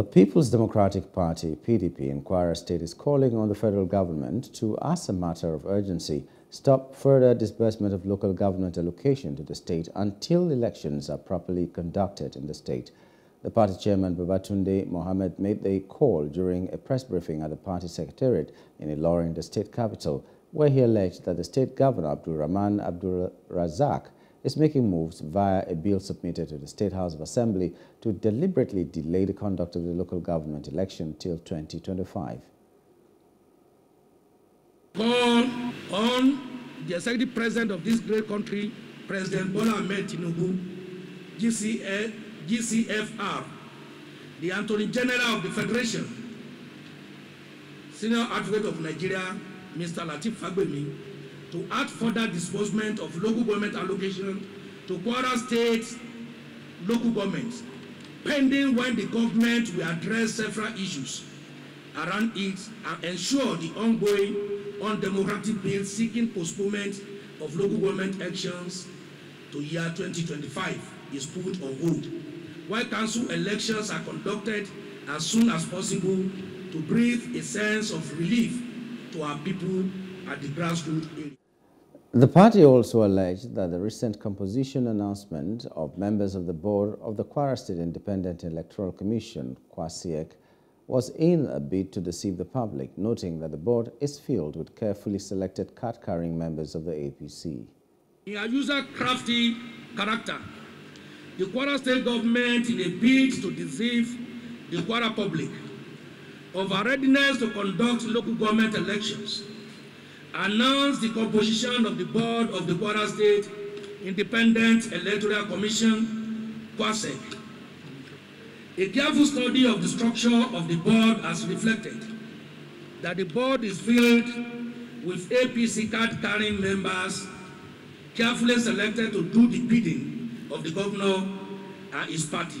The People's Democratic Party, PDP, in Kwara State is calling on the federal government to, as a matter of urgency, stop further disbursement of local government allocation to the state until elections are properly conducted in the state. The party chairman, Babatunde Mohammed, made the call during a press briefing at the party secretariat in Ilorin, the state capital, where he alleged that the state governor, Abdul Rahman Abdul Razak, is making moves via a bill submitted to the State House of Assembly to deliberately delay the conduct of the local government election till 2025. Call on the executive president of this great country, President Bola Ahmed Tinubu, GCA, GCFR, the Attorney General of the Federation, Senior Advocate of Nigeria, Mr. Lateef Fagbemi, to add further disbursement of local government allocation to Kwara State local governments, pending when the government will address several issues around it and ensure the ongoing undemocratic bill seeking postponement of local government elections to year 2025 is put on hold, while council elections are conducted as soon as possible to breathe a sense of relief to our people at the grassroots area. The party also alleged that the recent composition announcement of members of the board of the Kwara State Independent Electoral Commission, KWASIEC, was in a bid to deceive the public, noting that the board is filled with carefully selected card-carrying members of the APC. In a user-crafty character, the Kwara State government, in a bid to deceive the Kwara public of our readiness to conduct local government elections, announced the composition of the board of the Kwara State Independent Electoral Commission, KWASEC. A careful study of the structure of the board has reflected that the board is filled with APC card-carrying members carefully selected to do the bidding of the governor and his party.